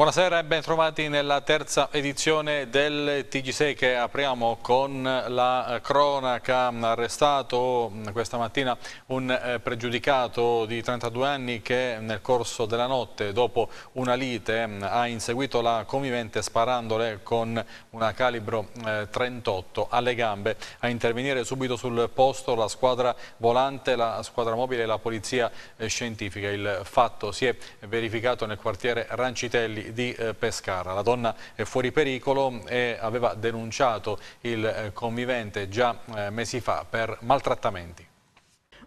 Buonasera e ben trovati nella terza edizione del TG6 che apriamo con la cronaca arrestato questa mattina un eh, pregiudicato di 32 anni che nel corso della notte dopo una lite ha inseguito la convivente sparandole con una calibro 38 eh, alle gambe a intervenire subito sul posto la squadra volante, la squadra mobile e la polizia eh, scientifica. Il fatto si è verificato nel quartiere Rancitelli di eh, Pescara. La donna è fuori pericolo e aveva denunciato il eh, convivente già eh, mesi fa per maltrattamenti.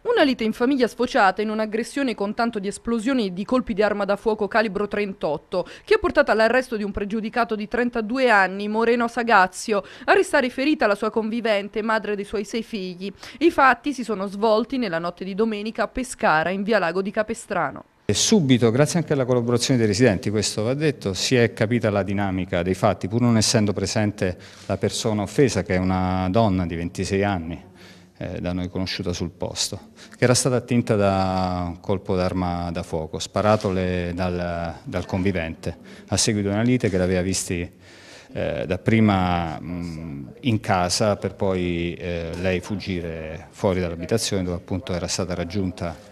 Una lite in famiglia sfociata in un'aggressione con tanto di esplosioni e di colpi di arma da fuoco calibro 38, che ha portato all'arresto di un pregiudicato di 32 anni, Moreno Sagazio, a restare ferita la sua convivente, madre dei suoi sei figli. I fatti si sono svolti nella notte di domenica a Pescara, in via Lago di Capestrano. E subito, grazie anche alla collaborazione dei residenti, questo va detto, si è capita la dinamica dei fatti, pur non essendo presente la persona offesa, che è una donna di 26 anni, eh, da noi conosciuta sul posto, che era stata attinta da un colpo d'arma da fuoco, sparatole dal, dal, convivente, a seguito di una lite che l'aveva visti eh, dapprima mh, in casa per poi eh, lei fuggire fuori dall'abitazione dove appunto era stata raggiunta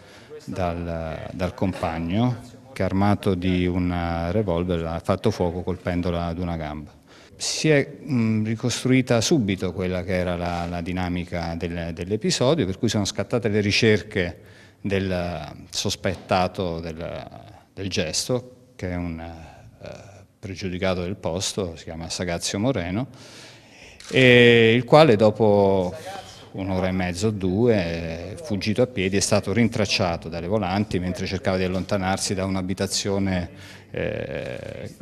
dal, dal compagno che armato di un revolver ha fatto fuoco colpendola ad una gamba. Si è mh, ricostruita subito quella che era la, la dinamica del, dell'episodio, per cui sono scattate le ricerche del sospettato del, del gesto, che è un eh, pregiudicato del posto, si chiama Sagazio Moreno, il quale dopo un'ora e mezzo o due, fuggito a piedi, è stato rintracciato dalle volanti mentre cercava di allontanarsi da un'abitazione eh,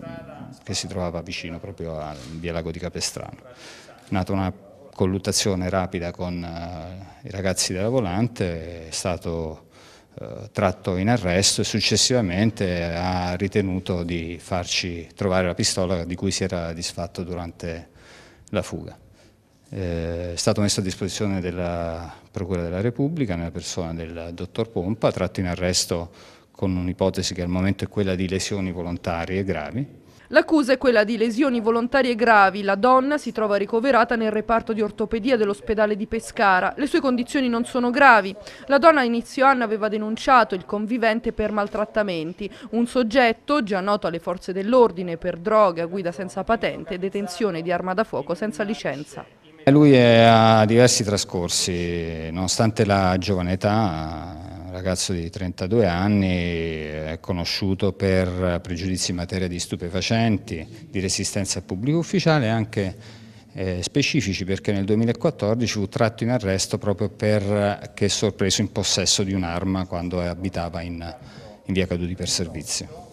che si trovava vicino proprio a via Lago di Capestrano. È nata una colluttazione rapida con eh, i ragazzi della volante, è stato eh, tratto in arresto e successivamente ha ritenuto di farci trovare la pistola di cui si era disfatto durante la fuga. Eh, è stato messo a disposizione della Procura della Repubblica nella persona del dottor Pompa, tratto in arresto con un'ipotesi che al momento è quella di lesioni volontarie gravi. L'accusa è quella di lesioni volontarie gravi. La donna si trova ricoverata nel reparto di ortopedia dell'ospedale di Pescara. Le sue condizioni non sono gravi. La donna a inizio anno aveva denunciato il convivente per maltrattamenti. Un soggetto già noto alle forze dell'ordine per droga, guida senza patente detenzione di arma da fuoco senza licenza. Lui ha diversi trascorsi, nonostante la giovane età, un ragazzo di 32 anni, è conosciuto per pregiudizi in materia di stupefacenti, di resistenza al pubblico ufficiale e anche eh, specifici perché nel 2014 fu tratto in arresto proprio perché sorpreso in possesso di un'arma quando abitava in, in via Caduti per servizio.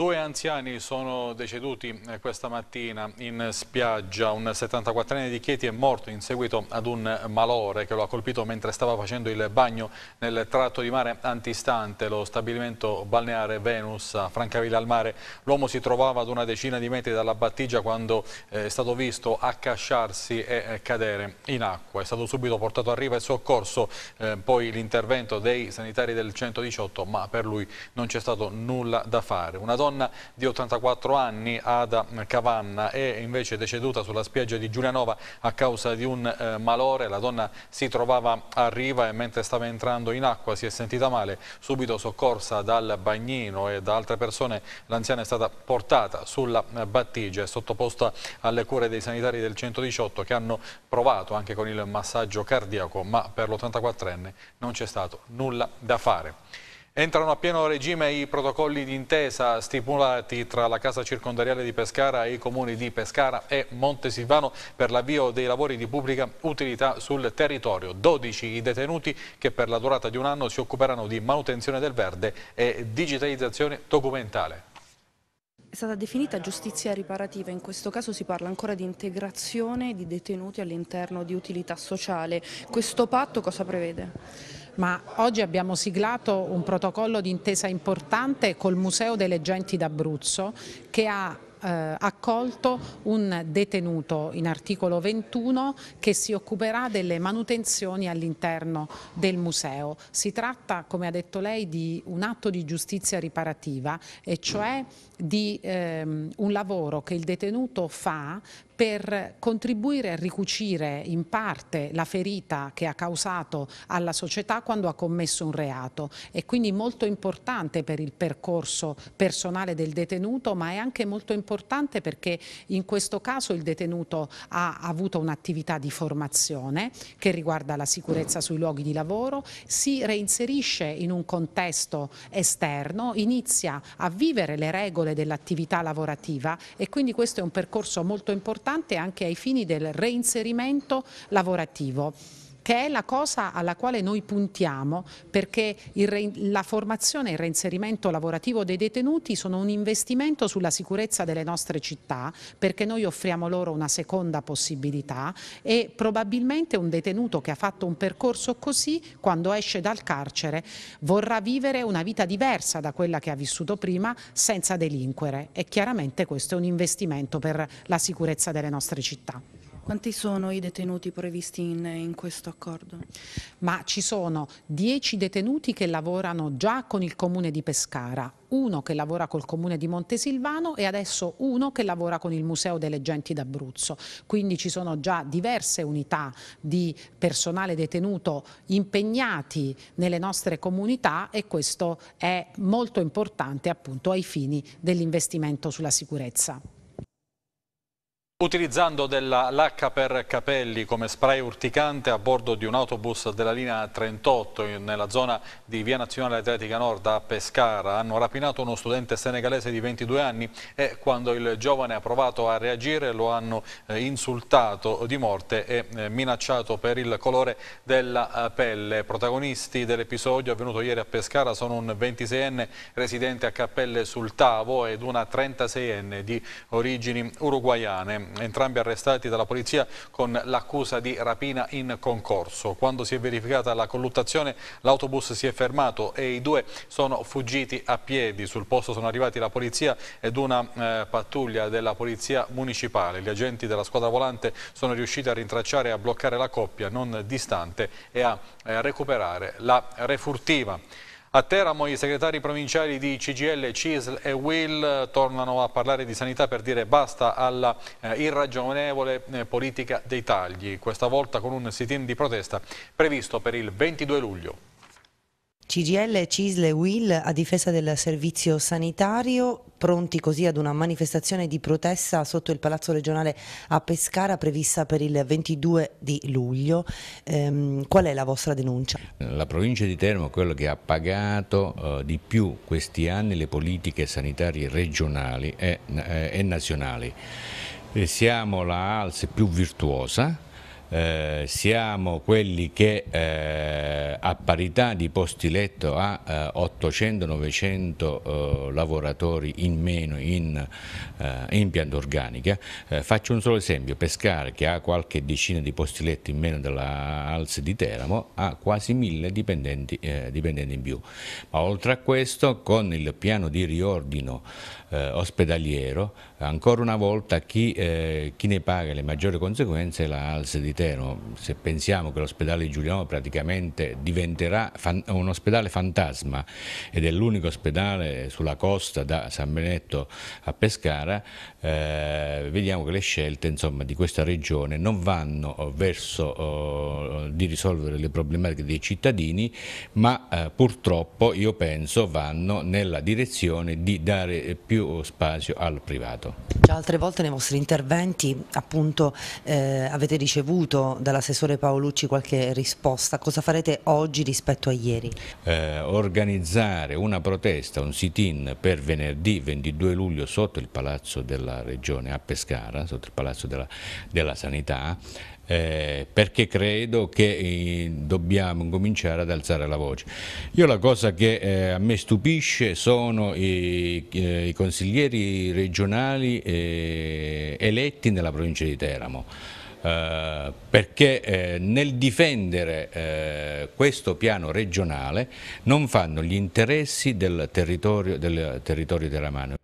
Due anziani sono deceduti eh, questa mattina in spiaggia, un 74enne di Chieti è morto in seguito ad un malore che lo ha colpito mentre stava facendo il bagno nel tratto di mare antistante lo stabilimento balneare Venus a Francavilla al mare. L'uomo si trovava ad una decina di metri dalla battigia quando eh, è stato visto accasciarsi e eh, cadere in acqua. È stato subito portato a riva e soccorso, eh, poi l'intervento dei sanitari del 118 ma per lui non c'è stato nulla da fare. Una donna donna di 84 anni, Ada Cavanna, è invece deceduta sulla spiaggia di Giulianova a causa di un eh, malore. La donna si trovava a riva e mentre stava entrando in acqua si è sentita male, subito soccorsa dal bagnino e da altre persone. L'anziana è stata portata sulla eh, battigia e sottoposta alle cure dei sanitari del 118 che hanno provato anche con il massaggio cardiaco, ma per l'84enne non c'è stato nulla da fare. Entrano a pieno regime i protocolli d'intesa stipulati tra la Casa Circondariale di Pescara e i comuni di Pescara e Montesilvano per l'avvio dei lavori di pubblica utilità sul territorio. 12 i detenuti che per la durata di un anno si occuperanno di manutenzione del verde e digitalizzazione documentale. È stata definita giustizia riparativa, in questo caso si parla ancora di integrazione di detenuti all'interno di utilità sociale. Questo patto cosa prevede? Ma oggi abbiamo siglato un protocollo d'intesa importante col Museo delle Genti d'Abruzzo che ha eh, accolto un detenuto in articolo 21 che si occuperà delle manutenzioni all'interno del museo. Si tratta, come ha detto lei, di un atto di giustizia riparativa e cioè di ehm, un lavoro che il detenuto fa per contribuire a ricucire in parte la ferita che ha causato alla società quando ha commesso un reato. È quindi molto importante per il percorso personale del detenuto, ma è anche molto importante perché in questo caso il detenuto ha avuto un'attività di formazione che riguarda la sicurezza sui luoghi di lavoro, si reinserisce in un contesto esterno, inizia a vivere le regole dell'attività lavorativa e quindi questo è un percorso molto importante importante anche ai fini del reinserimento lavorativo che è la cosa alla quale noi puntiamo perché la formazione e il reinserimento lavorativo dei detenuti sono un investimento sulla sicurezza delle nostre città perché noi offriamo loro una seconda possibilità e probabilmente un detenuto che ha fatto un percorso così quando esce dal carcere vorrà vivere una vita diversa da quella che ha vissuto prima senza delinquere e chiaramente questo è un investimento per la sicurezza delle nostre città. Quanti sono i detenuti previsti in, in, questo accordo? Ma ci sono dieci detenuti che lavorano già con il comune di Pescara, uno che lavora col comune di Montesilvano e adesso uno che lavora con il Museo delle Genti d'Abruzzo. Quindi ci sono già diverse unità di personale detenuto impegnati nelle nostre comunità e questo è molto importante appunto ai fini dell'investimento sulla sicurezza. Utilizzando della lacca per capelli come spray urticante a bordo di un autobus della linea 38 nella zona di Via Nazionale Atletica Nord a Pescara hanno rapinato uno studente senegalese di 22 anni e quando il giovane ha provato a reagire lo hanno eh, insultato di morte e eh, minacciato per il colore della eh, pelle. Protagonisti dell'episodio avvenuto ieri a Pescara sono un 26enne residente a Cappelle sul Tavo ed una 36enne di origini uruguayane entrambi arrestati dalla polizia con l'accusa di rapina in concorso. Quando si è verificata la colluttazione l'autobus si è fermato e i due sono fuggiti a piedi. Sul posto sono arrivati la polizia ed una eh, pattuglia della polizia municipale. Gli agenti della squadra volante sono riusciti a rintracciare e a bloccare la coppia non distante e a eh, recuperare la refurtiva. A Teramo i segretari provinciali di CGL, CISL e WIL tornano a parlare di sanità per dire basta alla eh, irragionevole eh, politica dei tagli, questa volta con un sit-in di protesta previsto per il 22 luglio. CGL, CISL e WIL a difesa del servizio sanitario, pronti così ad una manifestazione di protesta sotto il Palazzo regionale a Pescara prevista per il 22 di luglio. Ehm, qual è la vostra denuncia? La provincia di Teramo è quello che ha pagato eh, di più questi anni le politiche sanitarie regionali e, eh, e nazionali. E siamo la ALS più virtuosa, eh, siamo quelli che eh, a parità di posti letto ha eh, 800-900 eh, lavoratori in meno in, eh, in pianta organica. Faccio un solo esempio, Pescara che ha qualche decina di posti letto in meno della Alz di Teramo ha quasi mille dipendenti, dipendenti in più. Ma oltre a questo con il piano di riordino ospedaliero. Ancora una volta chi, chi, ne paga le maggiori conseguenze è la Alz di Teramo se pensiamo che l'ospedale Giuliano praticamente diventerà un ospedale fantasma ed è l'unico ospedale sulla costa da San Benedetto a Pescara, eh, vediamo che le scelte insomma, di questa regione non vanno verso oh, di risolvere le problematiche dei cittadini, ma eh, purtroppo io penso vanno nella direzione di dare più spazio al privato. Già altre volte nei vostri interventi appunto eh, avete ricevuto ricevuto dall'assessore Paolucci qualche risposta, cosa farete oggi rispetto a ieri? Eh, organizzare una protesta, un sit-in per venerdì 22 luglio sotto il Palazzo della Regione a Pescara, sotto il Palazzo della, della Sanità, eh, perché credo che eh, dobbiamo cominciare ad alzare la voce. Io la cosa che eh, a me stupisce sono i, eh, i consiglieri regionali eh, eletti nella provincia di Teramo. Eh, perché eh, nel difendere eh, questo piano regionale non fanno gli interessi del territorio, del territorio teramano.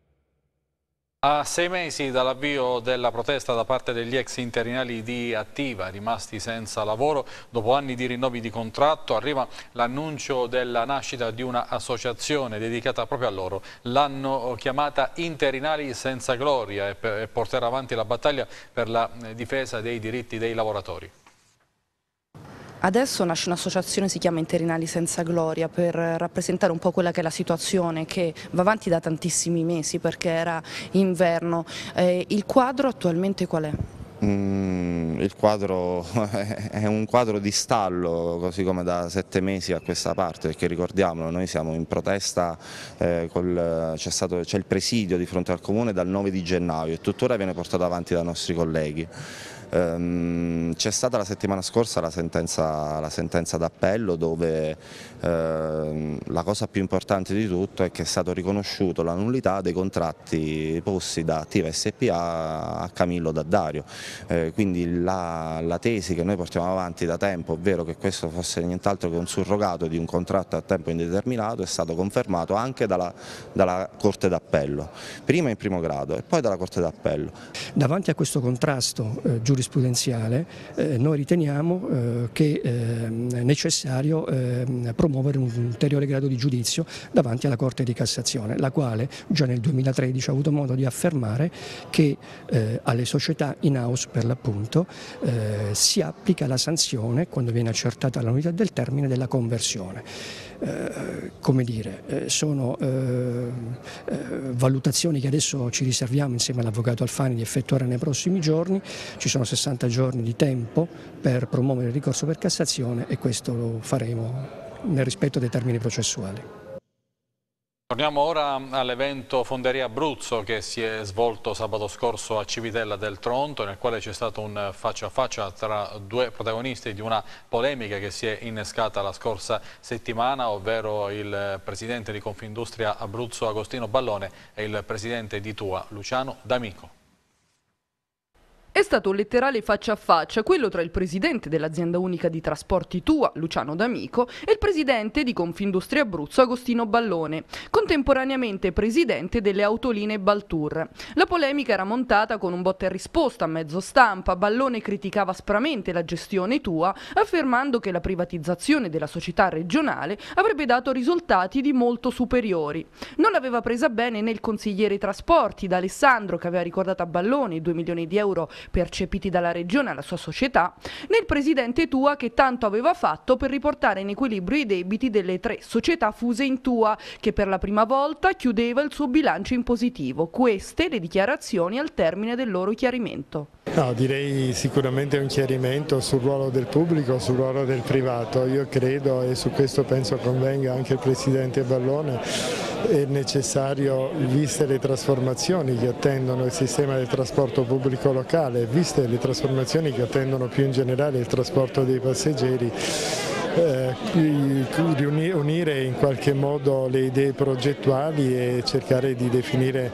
A sei mesi dall'avvio della protesta da parte degli ex interinali di Attiva rimasti senza lavoro, dopo anni di rinnovi di contratto, arriva l'annuncio della nascita di un'associazione dedicata proprio a loro. L'hanno chiamata Interinali senza gloria e porterà avanti la battaglia per la difesa dei diritti dei lavoratori. Adesso nasce un'associazione, si chiama Interinali Senza Gloria, per rappresentare un po' quella che è la situazione che va avanti da tantissimi mesi perché era inverno. Eh, il quadro attualmente qual è? Mm, il quadro è un quadro di stallo, così come da sette mesi a questa parte, perché ricordiamolo, noi siamo in protesta, eh, c'è il presidio di fronte al Comune dal 9 di gennaio e tuttora viene portato avanti dai nostri colleghi. Ehm, c'è stata la settimana scorsa la sentenza, sentenza d'appello dove ehm, la cosa più importante di tutto è che è stato riconosciuto la nullità dei contratti posti da Attiva SPA a Camillo Daddario. Eh, quindi la, la, tesi che noi portiamo avanti da tempo, ovvero che questo fosse nient'altro che un surrogato di un contratto a tempo indeterminato, è stato confermato anche dalla, dalla Corte d'Appello, prima in primo grado e poi dalla Corte d'Appello. Davanti a questo contrasto eh, giurisprudenziale eh, noi riteniamo eh, che è ehm, necessario promuovere un ulteriore grado di giudizio davanti alla Corte di Cassazione, la quale già nel 2013 ha avuto modo di affermare che eh, alle società in house per l'appunto eh, si applica la sanzione quando viene accertata l'unità del termine della conversione. Eh, come dire, eh, sono eh, valutazioni che adesso ci riserviamo insieme all'Avvocato Alfani di effettuare nei prossimi giorni, ci sono 60 giorni di tempo per promuovere il ricorso per Cassazione e questo lo faremo nel rispetto dei termini processuali. Torniamo ora all'evento Fonderia Abruzzo che si è svolto sabato scorso a Civitella del Tronto nel quale c'è stato un faccia a faccia tra due protagonisti di una polemica che si è innescata la scorsa settimana ovvero il presidente di Confindustria Abruzzo Agostino Ballone e il presidente di Tua Luciano D'Amico. È stato letterale faccia a faccia, quello tra il presidente dell'azienda unica di trasporti Tua, Luciano D'Amico, e il presidente di Confindustria Abruzzo, Agostino Ballone, contemporaneamente presidente delle autolinee Baltour. La polemica era montata con un botta e risposta a mezzo stampa. Ballone criticava aspramente la gestione Tua, affermando che la privatizzazione della società regionale avrebbe dato risultati di molto superiori. Non l'aveva presa bene né il consigliere trasporti, D'Alessandro, che aveva ricordato a Ballone i 2 milioni di euro percepiti dalla regione alla sua società, né il presidente Tua che tanto aveva fatto per riportare in equilibrio i debiti delle tre società fuse in Tua, che per la prima volta chiudeva il suo bilancio in positivo. Queste le dichiarazioni al termine del loro chiarimento. No, direi sicuramente un chiarimento sul ruolo del pubblico, sul ruolo del privato. Io credo e su questo penso convenga anche il Presidente Ballone, è necessario, viste le trasformazioni che attendono il sistema del trasporto pubblico locale, viste le trasformazioni che attendono più in generale il trasporto dei passeggeri, eh, unire in qualche modo le idee progettuali e cercare di definire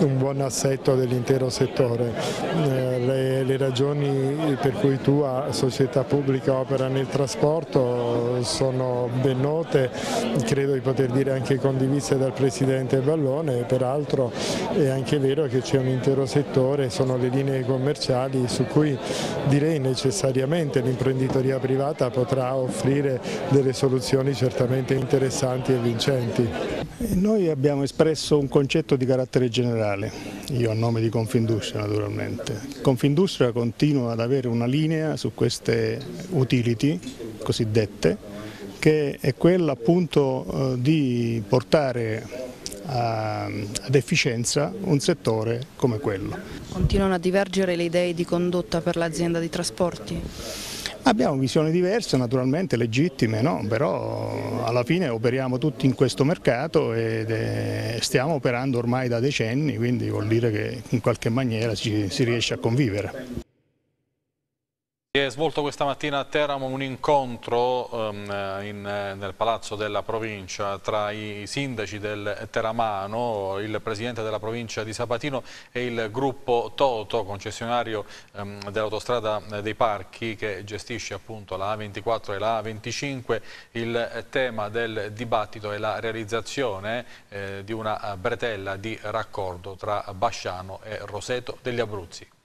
un buon assetto dell'intero settore. Eh, le, le, ragioni per cui tua società pubblica opera nel trasporto sono ben note, credo di poter dire anche condivise dal Presidente Ballone, peraltro è anche vero che c'è un intero settore, sono le linee commerciali su cui direi necessariamente l'imprenditoria privata potrà offrire offrire delle soluzioni certamente interessanti e vincenti. Noi abbiamo espresso un concetto di carattere generale, io a nome di Confindustria naturalmente. Confindustria continua ad avere una linea su queste utility cosiddette che è quella appunto eh, di portare ad efficienza un settore come quello. Continuano a divergere le idee di condotta per l'azienda di trasporti? Abbiamo visioni diverse, naturalmente legittime, no? però alla fine operiamo tutti in questo mercato e stiamo operando ormai da decenni, quindi vuol dire che in qualche maniera ci, si riesce a convivere. Si è svolto questa mattina a Teramo un incontro um, in, nel Palazzo della Provincia tra i sindaci del Teramano, il presidente della provincia di Sabatino e il gruppo Toto, concessionario um, dell'autostrada dei parchi che gestisce appunto la A24 e la A25. Il tema del dibattito è la realizzazione eh, di una bretella di raccordo tra Basciano e Roseto degli Abruzzi.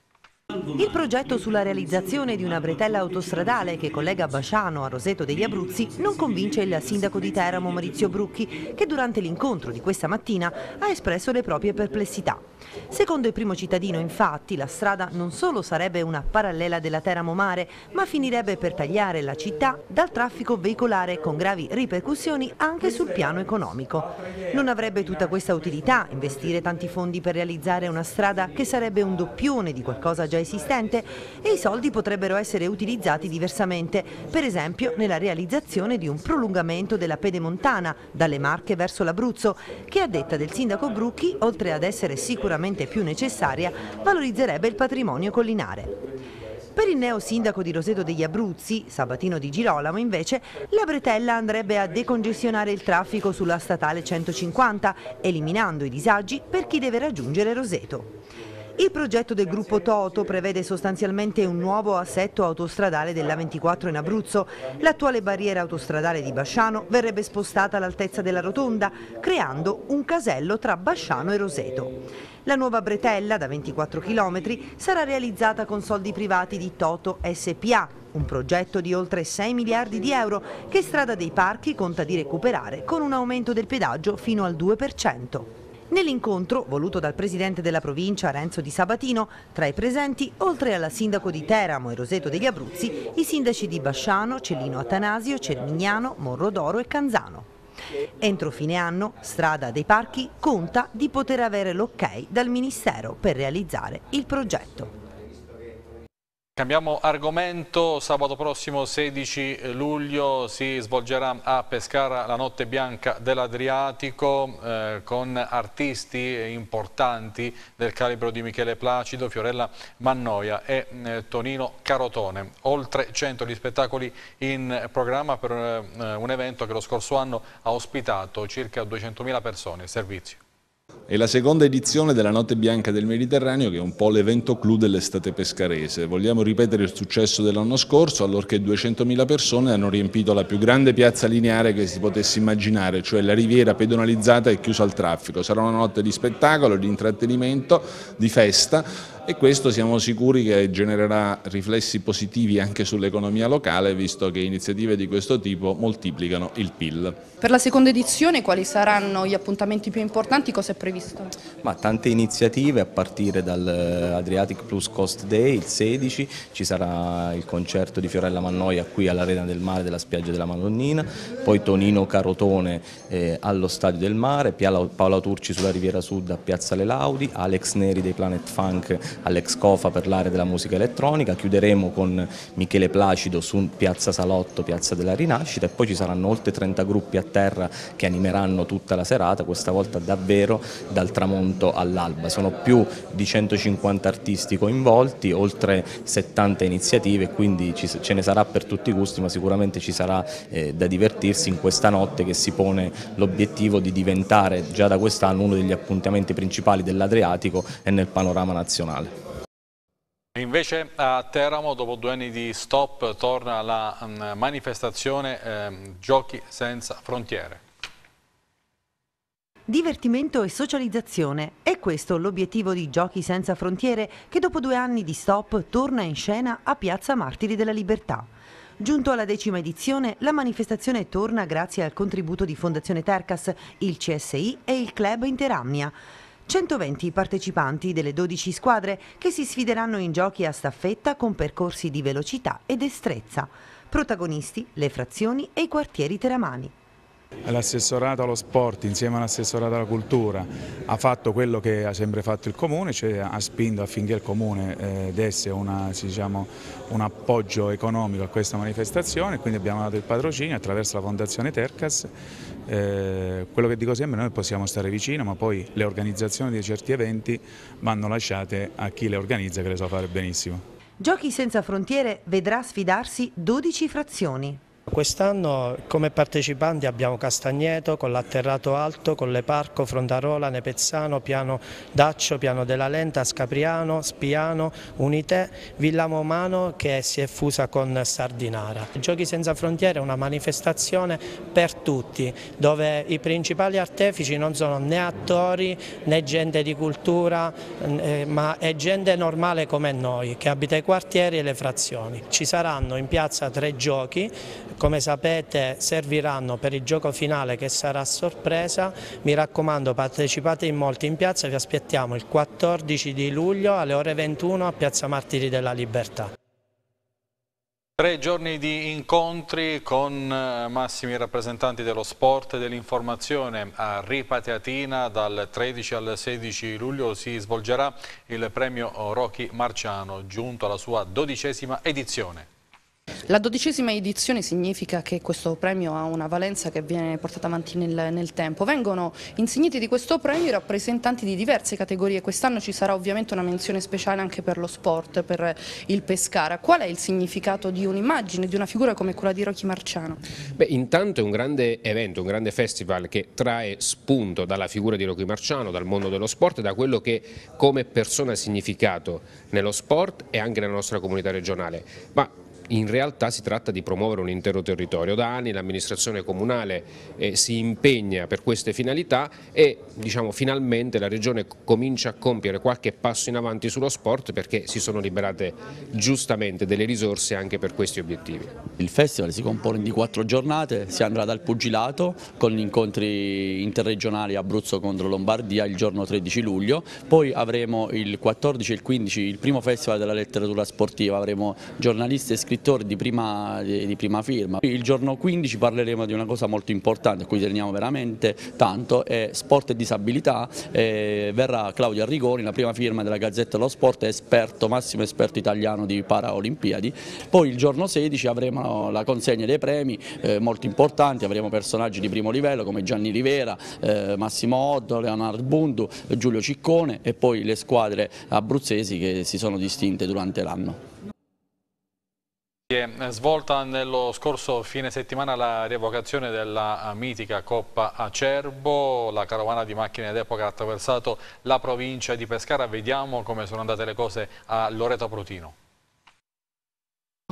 Il progetto sulla realizzazione di una bretella autostradale che collega Basciano a Roseto degli Abruzzi non convince il sindaco di Teramo Maurizio Brucchi che durante l'incontro di questa mattina ha espresso le proprie perplessità. Secondo il primo cittadino infatti la strada non solo sarebbe una parallela della Teramo Mare ma finirebbe per tagliare la città dal traffico veicolare con gravi ripercussioni anche sul piano economico. Non avrebbe tutta questa utilità investire tanti fondi per realizzare una strada che sarebbe un doppione di qualcosa già esistente e i soldi potrebbero essere utilizzati diversamente, per esempio nella realizzazione di un prolungamento della pedemontana dalle Marche verso l'Abruzzo, che a detta del sindaco Brucchi, oltre ad essere sicuramente più necessaria, valorizzerebbe il patrimonio collinare. Per il neo sindaco di Roseto degli Abruzzi, Sabatino di Girolamo, invece, la bretella andrebbe a decongestionare il traffico sulla statale 150, eliminando i disagi per chi deve raggiungere Roseto. Il progetto del gruppo Toto prevede sostanzialmente un nuovo assetto autostradale della 24 in Abruzzo. L'attuale barriera autostradale di Basciano verrebbe spostata all'altezza della rotonda, creando un casello tra Basciano e Roseto. La nuova bretella, da 24 km, sarà realizzata con soldi privati di Toto SPA, un progetto di oltre 6 miliardi di euro che Strada dei Parchi conta di recuperare con un aumento del pedaggio fino al 2%. Nell'incontro, voluto dal presidente della provincia Renzo Di Sabatino, tra i presenti, oltre alla sindaco di Teramo e Roseto degli Abruzzi, i sindaci di Basciano, Cellino Atanasio, Cermignano, Morrodoro e Canzano. Entro fine anno, Strada dei Parchi conta di poter avere l'ok dal Ministero per realizzare il progetto. Cambiamo argomento, sabato prossimo 16 luglio si svolgerà a Pescara la Notte Bianca dell'Adriatico eh, con artisti importanti del calibro di Michele Placido, Fiorella Mannoia e eh, Tonino Carotone. Oltre 100 gli spettacoli in programma per eh, un evento che lo scorso anno ha ospitato circa 200.000 persone, servizio. È la seconda edizione della Notte Bianca del Mediterraneo che è un po' l'evento clou dell'estate pescarese. Vogliamo ripetere il successo dell'anno scorso allorché 200.000 persone hanno riempito la più grande piazza lineare che si potesse immaginare, cioè la riviera pedonalizzata e chiusa al traffico. Sarà una notte di spettacolo, di intrattenimento, di festa e questo siamo sicuri che genererà riflessi positivi anche sull'economia locale visto che iniziative di questo tipo moltiplicano il PIL. Per la seconda edizione quali saranno gli appuntamenti più importanti, cosa è previsto? Ma tante iniziative a partire dal Adriatic Plus Coast Day il 16, ci sarà il concerto di Fiorella Mannoia qui all'Arena del Mare della spiaggia della Madonnina, poi Tonino Carotone eh, allo Stadio del Mare, Paola Turci sulla Riviera Sud a Piazza Le Laudi, Alex Neri dei Planet Funk all'ex Cofa per l'area della musica elettronica, chiuderemo con Michele Placido su Piazza Salotto, Piazza della Rinascita e poi ci saranno oltre 30 gruppi a terra che animeranno tutta la serata, questa volta davvero dal tramonto all'alba. Sono più di 150 artisti coinvolti, oltre 70 iniziative, quindi ce ne sarà per tutti i gusti, ma sicuramente ci sarà eh, da divertirsi in questa notte che si pone l'obiettivo di diventare già da quest'anno uno degli appuntamenti principali dell'Adriatico e nel panorama nazionale. Invece a Teramo, dopo due anni di stop, torna la mm, manifestazione eh, Giochi senza frontiere. Divertimento e socializzazione. È questo l'obiettivo di Giochi senza frontiere che dopo due anni di stop torna in scena a Piazza Martiri della Libertà. Giunto alla decima edizione, la manifestazione torna grazie al contributo di Fondazione Tercas, il CSI e il Club Interamnia. 120 i partecipanti delle 12 squadre che si sfideranno in giochi a staffetta con percorsi di velocità e destrezza. Protagonisti le frazioni e i quartieri teramani. L'assessorato allo sport insieme all'assessorato alla cultura ha fatto quello che ha sempre fatto il Comune, cioè ha spinto affinché il Comune eh, desse una, diciamo, un appoggio economico a questa manifestazione, quindi abbiamo dato il patrocinio attraverso la Fondazione Tercas eh, quello che dico sempre, noi possiamo stare vicino, ma poi le organizzazioni di certi eventi vanno lasciate a chi le organizza che le sa fare benissimo. Giochi senza frontiere vedrà sfidarsi 12 frazioni. Quest'anno come partecipanti abbiamo Castagneto con l'atterrato alto, con Le Parco, Frondarola, Nepezzano, Piano Daccio, Piano della Lenta, Scapriano, Spiano, Unité, Villa Momano che si è fusa con Sardinara. Giochi senza frontiere è una manifestazione per tutti dove i principali artefici non sono né attori né gente di cultura eh, ma è gente normale come noi che abita i quartieri e le frazioni. Ci saranno in piazza tre giochi come sapete serviranno per il gioco finale che sarà sorpresa, mi raccomando partecipate in molti in piazza, vi aspettiamo il 14 di luglio alle ore 21 a Piazza Martiri della Libertà. Tre giorni di incontri con eh, massimi rappresentanti dello sport e dell'informazione a Ripateatina dal 13 al 16 luglio si svolgerà il premio Rocky Marciano giunto alla sua dodicesima edizione. La dodicesima edizione significa che questo premio ha una valenza che viene portata avanti nel, nel tempo. Vengono insigniti di questo premio i rappresentanti di diverse categorie. Quest'anno ci sarà ovviamente una menzione speciale anche per lo sport, per il Pescara. Qual è il significato di un'immagine, di una figura come quella di Rocchi Marciano? Beh, intanto è un grande evento, un grande festival che trae spunto dalla figura di Rocchi Marciano, dal mondo dello sport, da quello che come persona ha significato nello sport e anche nella nostra comunità regionale. Ma in realtà si tratta di promuovere un intero territorio. Da anni l'amministrazione comunale eh, si impegna per queste finalità e diciamo, finalmente la Regione comincia a compiere qualche passo in avanti sullo sport perché si sono liberate giustamente delle risorse anche per questi obiettivi. Il festival si compone di quattro giornate, si andrà dal pugilato con incontri interregionali Abruzzo contro Lombardia il giorno 13 luglio, poi avremo il 14 e il 15 il primo festival della letteratura sportiva, avremo giornalisti e scrittori scrittori di prima, di, prima, firma. Il giorno 15 parleremo di una cosa molto importante a cui teniamo veramente tanto, è sport e disabilità, eh, verrà Claudio Arrigoni, la prima firma della Gazzetta dello Sport, esperto, massimo esperto italiano di Paraolimpiadi. Poi il giorno 16 avremo la consegna dei premi eh, molto importanti, avremo personaggi di primo livello come Gianni Rivera, eh, Massimo Otto, Leonardo Bundu, Giulio Ciccone e poi le squadre abruzzesi che si sono distinte durante l'anno. Si è svolta nello scorso fine settimana la rievocazione della mitica Coppa Acerbo, la carovana di macchine d'epoca ha attraversato la provincia di Pescara, vediamo come sono andate le cose a Loreto Protino.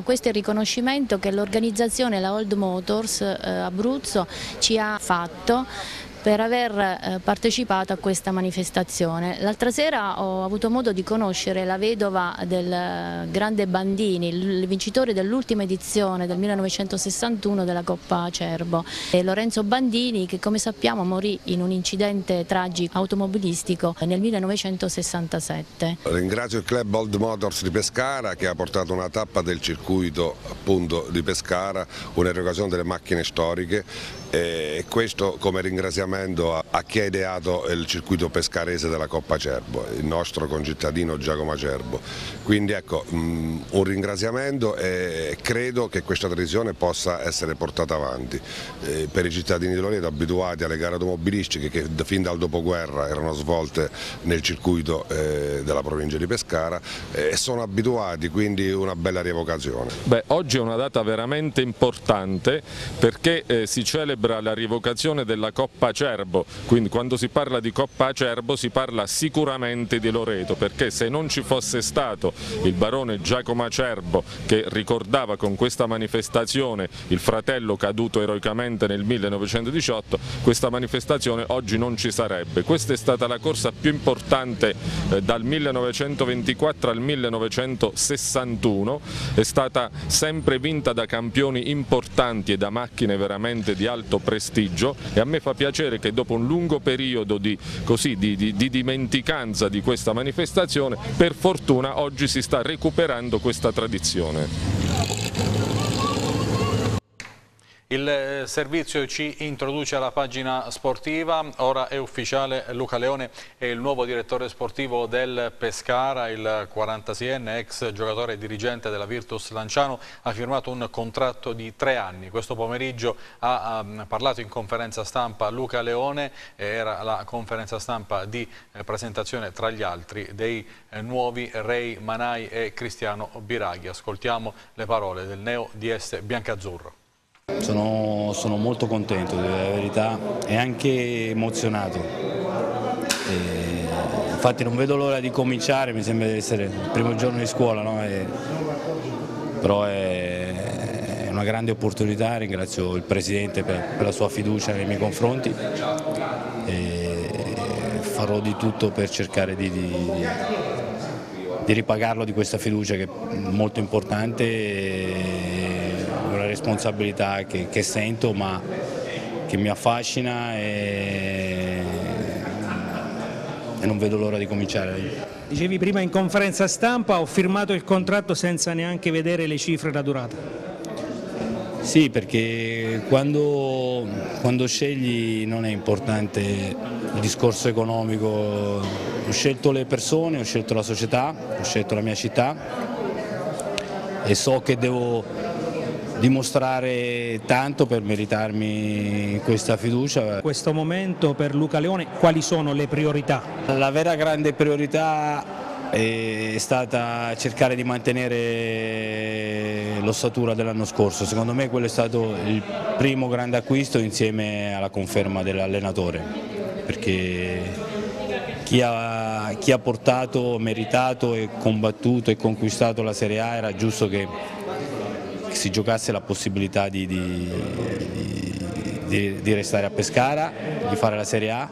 Questo è il riconoscimento che l'organizzazione, la Old Motors eh, Abruzzo, ci ha fatto per aver eh, partecipato a questa manifestazione. L'altra sera ho avuto modo di conoscere la vedova del eh, grande Bandini, il vincitore dell'ultima edizione del 1961 della Coppa Acerbo. Lorenzo Bandini che come sappiamo morì in un incidente tragico automobilistico nel 1967. Ringrazio il club Old Motors di Pescara che ha portato una tappa del circuito appunto di Pescara, un'erogazione delle macchine storiche e questo come ringraziamento a chi ha ideato il circuito pescarese della Coppa Cerbo, il nostro concittadino Giacomo Cerbo. Quindi ecco, un ringraziamento e credo che questa tradizione possa essere portata avanti. Per i cittadini di Loreto abituati alle gare automobilistiche che fin dal dopoguerra erano svolte nel circuito della provincia di Pescara e sono abituati, quindi una bella rievocazione. Beh, oggi è una data veramente importante perché eh, si celebra celebra la rivocazione della Coppa Acerbo, quindi quando si parla di Coppa Acerbo si parla sicuramente di Loreto, perché se non ci fosse stato il barone Giacomo Acerbo che ricordava con questa manifestazione il fratello caduto eroicamente nel 1918, questa manifestazione oggi non ci sarebbe. Questa è stata la corsa più importante eh, dal 1924 al 1961, è stata sempre vinta da campioni importanti e da macchine veramente di alto alto prestigio e a me fa piacere che dopo un lungo periodo di, così, di, di, di dimenticanza di questa manifestazione per fortuna oggi si sta recuperando questa tradizione. Il eh, servizio ci introduce alla pagina sportiva, ora è ufficiale Luca Leone è il nuovo direttore sportivo del Pescara, il 46enne ex giocatore e dirigente della Virtus Lanciano ha firmato un contratto di tre anni. Questo pomeriggio ha, ha parlato in conferenza stampa Luca Leone, era la conferenza stampa di eh, presentazione tra gli altri dei eh, nuovi Rei Manai e Cristiano Biraghi. Ascoltiamo le parole del neo DS Biancazzurro. Sono, sono, molto contento, la verità, e anche emozionato. E, infatti non vedo l'ora di cominciare, mi sembra di essere il primo giorno di scuola, no? e, però è, una grande opportunità, ringrazio il Presidente per, per la sua fiducia nei miei confronti e farò di tutto per cercare di, di, di ripagarlo di questa fiducia che è molto importante responsabilità che, che sento ma che mi affascina e, e non vedo l'ora di cominciare. Dicevi prima in conferenza stampa ho firmato il contratto senza neanche vedere le cifre e la durata. Sì, perché quando, quando, scegli non è importante il discorso economico, ho scelto le persone, ho scelto la società, ho scelto la mia città e so che devo dimostrare tanto per meritarmi questa fiducia. In questo momento per Luca Leone quali sono le priorità? La vera grande priorità è stata cercare di mantenere l'ossatura dell'anno scorso, secondo me quello è stato il primo grande acquisto insieme alla conferma dell'allenatore, perché chi ha, chi ha portato, meritato e combattuto e conquistato la Serie A era giusto che si giocasse la possibilità di, di, di, di, restare a Pescara, di fare la Serie A.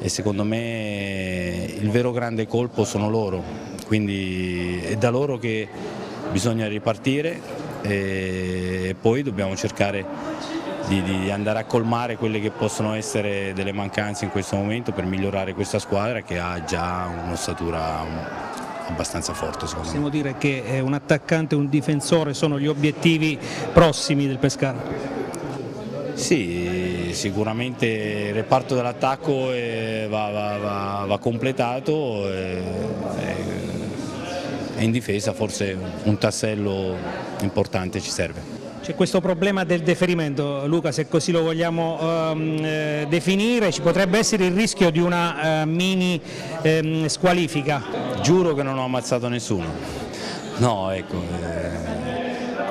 E secondo me il vero grande colpo sono loro, quindi è da loro che bisogna ripartire e poi dobbiamo cercare di, andare a colmare quelle che possono essere delle mancanze in questo momento per migliorare questa squadra che ha già un'ossatura abbastanza forte secondo Possiamo me. dire che un attaccante e un difensore sono gli obiettivi prossimi del Pescara? Sì, sicuramente il reparto dell'attacco va, va, va, va, completato e, e in difesa forse un tassello importante ci serve. C'è questo problema del deferimento, Luca, se così lo vogliamo um, eh, definire, ci potrebbe essere il rischio di una uh, mini um, squalifica. Giuro che non ho ammazzato nessuno. No, ecco, eh,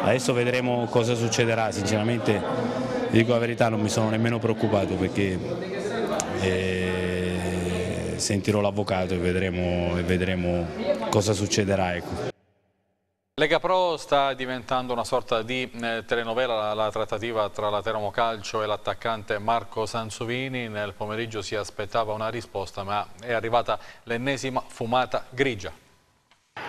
adesso vedremo cosa succederà, sinceramente dico la verità non mi sono nemmeno preoccupato perché eh, sentirò l'avvocato e vedremo, e vedremo cosa succederà. Ecco. Lega Pro sta diventando una sorta di eh, telenovela la, la, trattativa tra la Teramo Calcio e l'attaccante Marco Sansovini. Nel pomeriggio si aspettava una risposta ma è arrivata l'ennesima fumata grigia.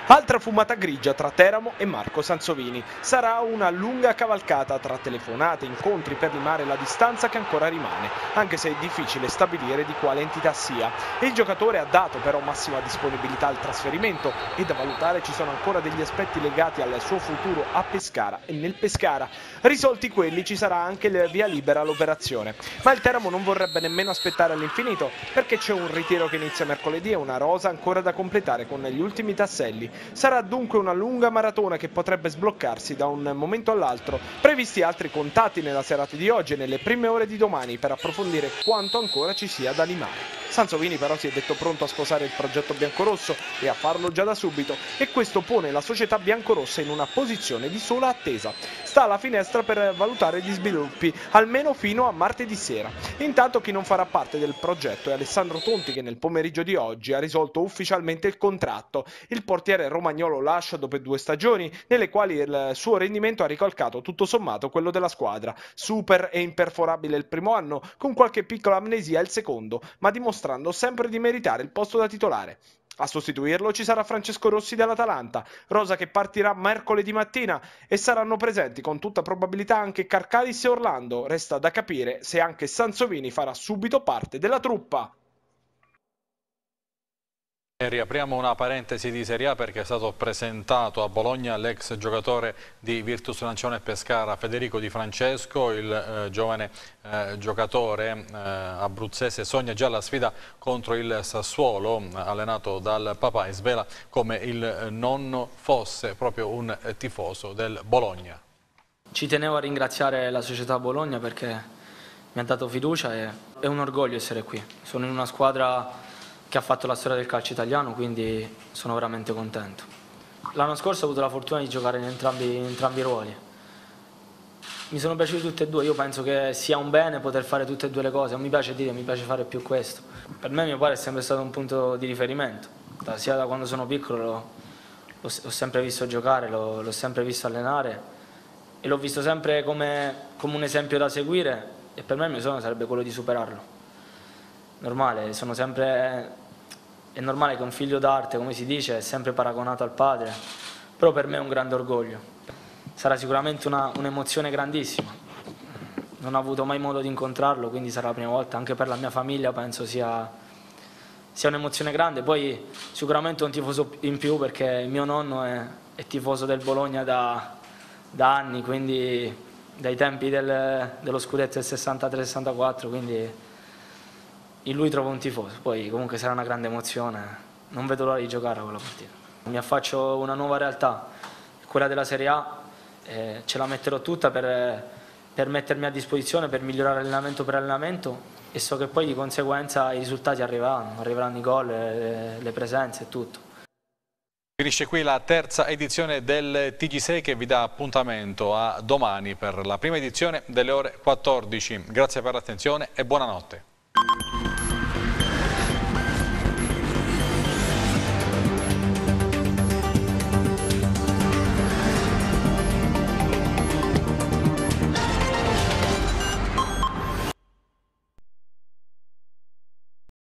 Altra fumata grigia tra Teramo e Marco Sansovini. Sarà una lunga cavalcata tra telefonate, incontri per limare la distanza che ancora rimane, anche se è difficile stabilire di quale entità sia. Il giocatore ha dato però massima disponibilità al trasferimento e da valutare ci sono ancora degli aspetti legati al suo futuro a Pescara e nel Pescara. Risolti quelli ci sarà anche il via libera all'operazione. Ma il Teramo non vorrebbe nemmeno aspettare all'infinito perché c'è un ritiro che inizia mercoledì e una rosa ancora da completare con gli ultimi tasselli. Sarà dunque una lunga maratona che potrebbe sbloccarsi da un momento all'altro. Previsti altri contatti nella serata di oggi e nelle prime ore di domani per approfondire quanto ancora ci sia da limare. Sansovini però si è detto pronto a sposare il progetto biancorosso e a farlo già da subito e questo pone la società biancorossa in una posizione di sola attesa. Sta alla finestra per valutare gli sviluppi, almeno fino a martedì sera. Intanto chi non farà parte del progetto è Alessandro Tonti che nel pomeriggio di oggi ha risolto ufficialmente il contratto. Il portiere romagnolo lascia dopo due stagioni nelle quali il suo rendimento ha ricalcato tutto sommato quello della squadra. Super e imperforabile il primo anno, con qualche piccola amnesia il secondo, ma dimostrando sempre di meritare il posto da titolare. A sostituirlo ci sarà Francesco Rossi dell'Atalanta, rosa che partirà mercoledì mattina e saranno presenti con tutta probabilità anche Carcalis e Orlando. Resta da capire se anche Sansovini farà subito parte della truppa. E riapriamo una parentesi di Serie A perché è stato presentato a Bologna l'ex giocatore di Virtus Lancione Pescara Federico Di Francesco, il eh, giovane eh, giocatore eh, abruzzese sogna già la sfida contro il Sassuolo allenato dal papà e svela come il nonno fosse proprio un tifoso del Bologna. Ci tenevo a ringraziare la società Bologna perché mi ha dato fiducia e è un orgoglio essere qui. Sono in una squadra che ha fatto la storia del calcio italiano, quindi sono veramente contento. L'anno scorso ho avuto la fortuna di giocare in entrambi, in entrambi i ruoli. Mi sono piaciuti tutti e due, io penso che sia un bene poter fare tutte e due le cose, non mi piace dire, mi piace fare più questo. Per me mio padre è sempre stato un punto di riferimento, da, sia da quando sono piccolo l'ho, sempre visto giocare, l'ho sempre visto allenare e l'ho visto sempre come, come un esempio da seguire e per me il mio sogno sarebbe quello di superarlo. Normale, sono sempre è normale che un figlio d'arte, come si dice, è sempre paragonato al padre, però per me è un grande orgoglio. Sarà sicuramente un'emozione un grandissima. Non ho avuto mai modo di incontrarlo, quindi sarà la prima volta, anche per la mia famiglia penso sia, sia un'emozione grande. Poi sicuramente un tifoso in più perché mio nonno è, è tifoso del Bologna da, da, anni, quindi dai tempi del, dello scudetto del 63-64, quindi in lui trovo un tifoso, poi comunque sarà una grande emozione, non vedo l'ora di giocare a quella partita. Mi affaccio una nuova realtà, quella della Serie A, eh, ce la metterò tutta per, per mettermi a disposizione, per migliorare allenamento per allenamento e so che poi di conseguenza i risultati arriveranno, arriveranno i gol, le, le presenze e tutto. Finisce qui la terza edizione del TG6 che vi dà appuntamento a domani per la prima edizione delle ore 14. Grazie per l'attenzione e buonanotte. Thank you.